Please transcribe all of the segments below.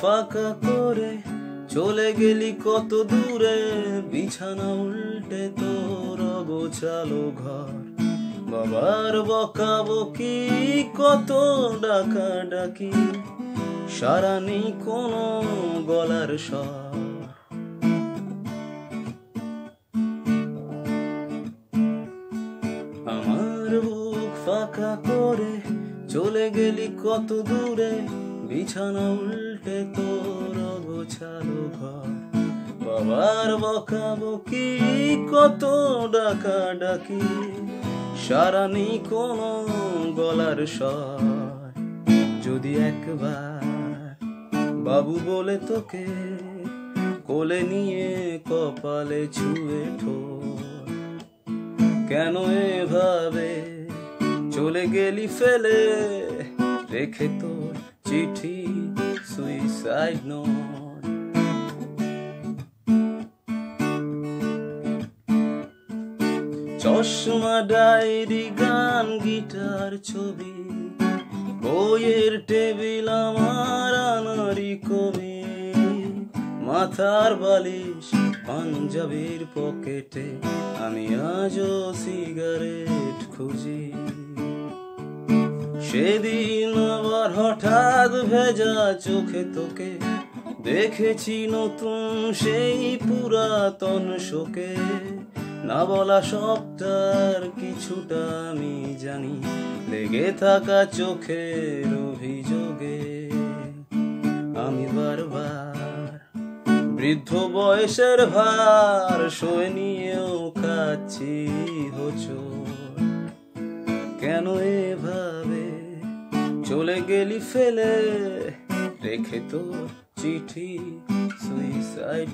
ফাঁকা করে চলে গেলি কত দূরে, বিছানা উল্টে তোর গোছালো ঘর। বাবার বকাবকি, কত ডাকা ডাকি সারা নেই কোনো গলার স্বর। আমার বুক ফাঁকা করে চলে গেলি কত দূরে বিছানা উল্টে তোর গোছালো ঘর। বাবার বকাবকি, কত ডাকা ডাকি সারা নেই কোনো গলার স্বর। যদি একবার বাবু বলে তোকে কোলে নিয়ে কপালে ছুঁয়ে ঠো কেন এভাবে চলে গেলি ফেলে রেখে তোর চিঠি সুইসাইড নোট চশমা ডায়েরি, গান, গিটার, ছবি, বইয়ের টেবিল, আমার আনারি কবি, মাথার বালিশ, পাঞ্জাবির পকেটে, আমি আজও সিগারেট খুঁজি। সেদিন আবার হঠাৎ ভেজা চোখে তোকে দেখেছি নতুন সেই পুরাতন শোকে। না বলা সবটার কিছুটা আমি জানি, লেগে থাকা চোখের অভিযোগে। আমি বারবার বৃদ্ধ বয়সের ভার সয়ে নিয়েও খাচ্ছি হোচট। কেন এভাবে চলে গেলি ফেলে, রেখে তো চিঠি সুইসাইড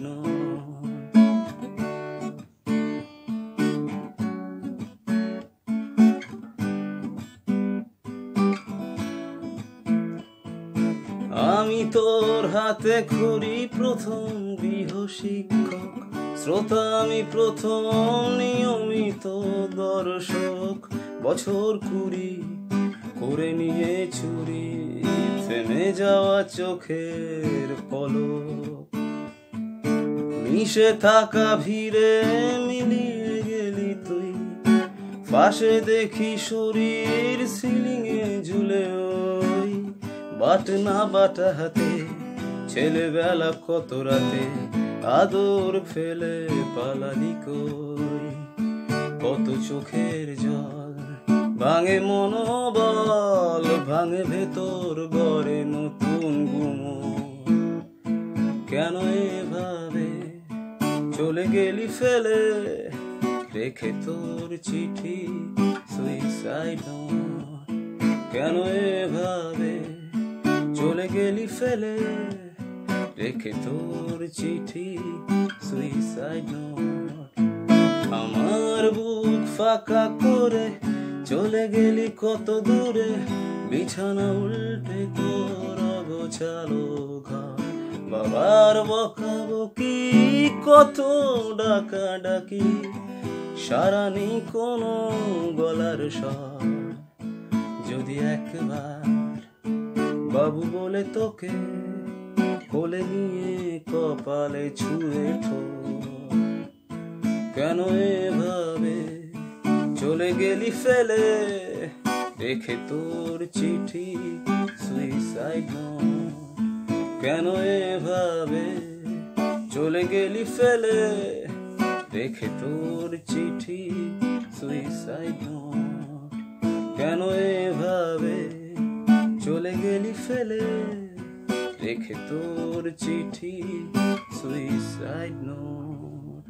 আমি তোর হাতে খড়ি প্রথম গৃহ শিক্ষক, শ্রোতা আমি প্রথম নিয়মিত দর্শক, বছর কুড়ি করে নিয়ে চুরি থেমে যাওয়া চোখের পলক। মিশে থাকা ভিড়ে মিলিয়ে গেলি তুই। পাশে দেখি শরীর সিলিংয়ে ঝুলে ওই। বাট না বাটা হাতে ছেলেবেলা কত রাতে আদর ফেলে পালালি কই। কত চোখের জল, ভাঙে মনোবল। ভাঙে ভেতর গড়ে নতুন গুম কেন এভাবে চলে গেলি ফেলে? রেখে তোর চিঠি সুইসাইড কেন এভাবে চলে গেলি ফেলে? রেখে তোর চিঠি সুইসাইড আমার বুক ফাঁকা করে চলে গেলি কত দূরে? বিছানা উল্টে তোর গোছালো ঘর। বাবার বকাবকি, কত ডাকা ডাকি সারা নেই কোনো গলার স্বর। যদি একবার বাবু বলে তোকে কোলে নিয়ে কপালে ছুঁয়ে কেন এভাবে চলে গেলি ফেলে? রেখে তোর চিঠি সুইসাইড কেন এভাবে চলে গেলি ফেলে? দেখে তোর চিঠি সুইসাইড কেন এভাবে চলে গেলি ফেলে? দেখে তোর চিঠি সুইসাইড নোট